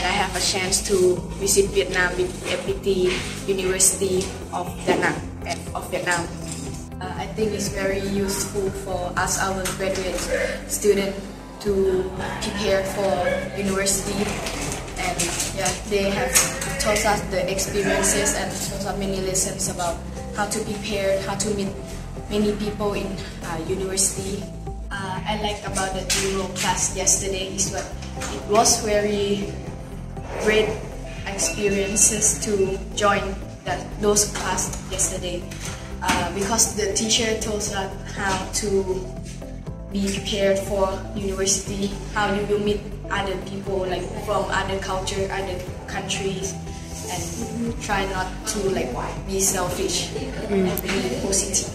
and I have a chance to visit Vietnam with FPT University of Da Nang and of Vietnam. Uh, I think it's very useful for us, our graduate student, to prepare for university. And yeah, they have taught us the experiences and taught us many lessons about how to prepare, how to meet many people in uh, university. Uh, I like about the demo class yesterday is what it was very great experiences to join that, those class yesterday uh, because the teacher told us how to be prepared for university, how you will meet other people like from other culture, other countries, and try not to like be selfish mm. and be positive.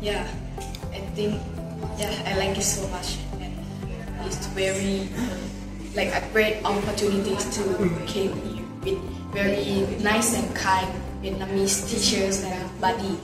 Yeah, I think yeah I like it so much, and it's very like a great opportunity to came with very nice and kind Vietnamese teachers and buddy.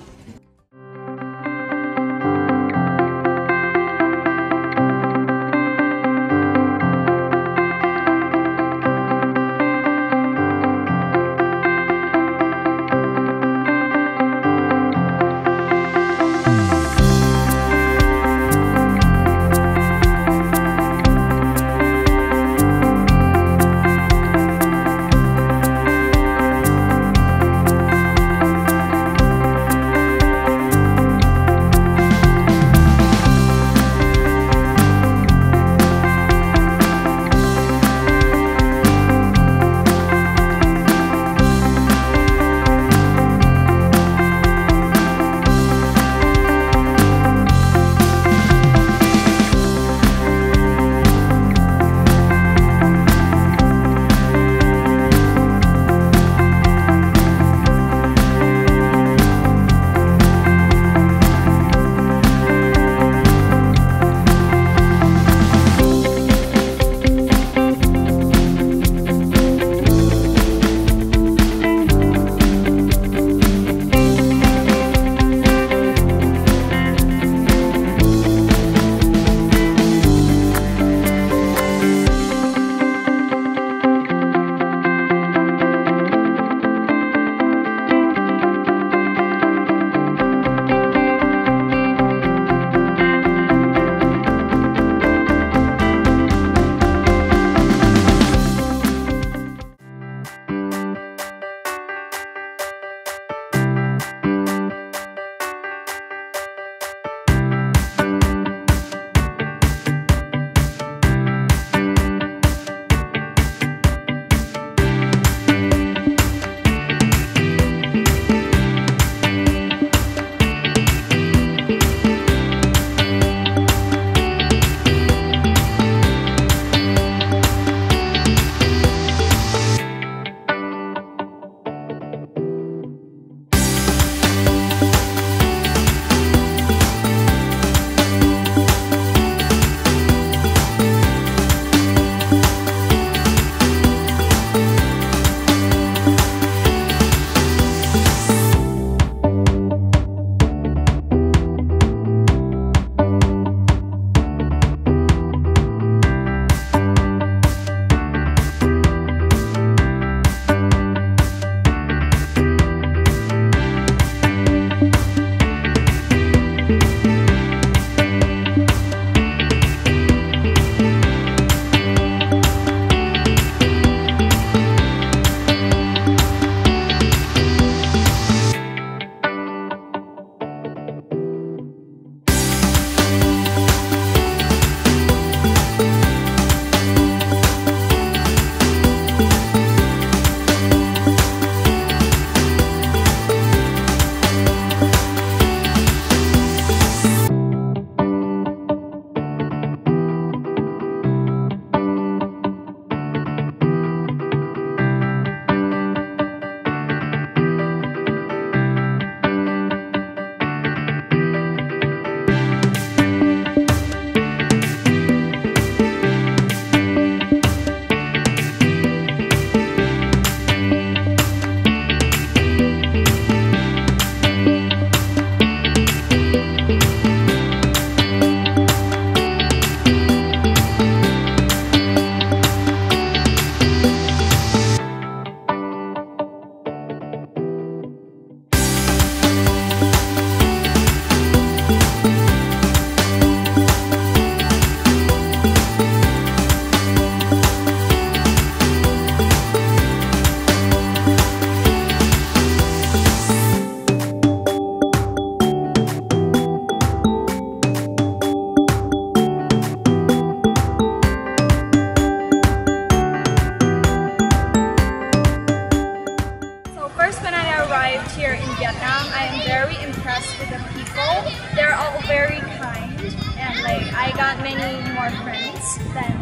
Vietnam, I am very impressed with the people. They're all very kind, and like I got many more friends than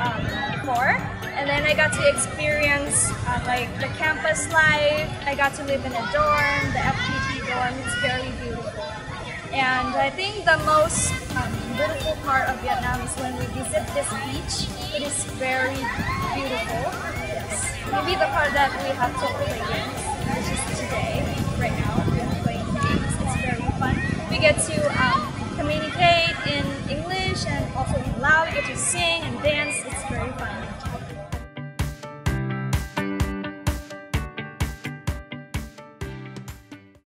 um, before. And then I got to experience uh, like the campus life. I got to live in a dorm, the FPT dorm. It's very beautiful. And I think the most um, beautiful part of Vietnam is when we visit this beach. It is very beautiful. Yes. Maybe the part that we have to play is today,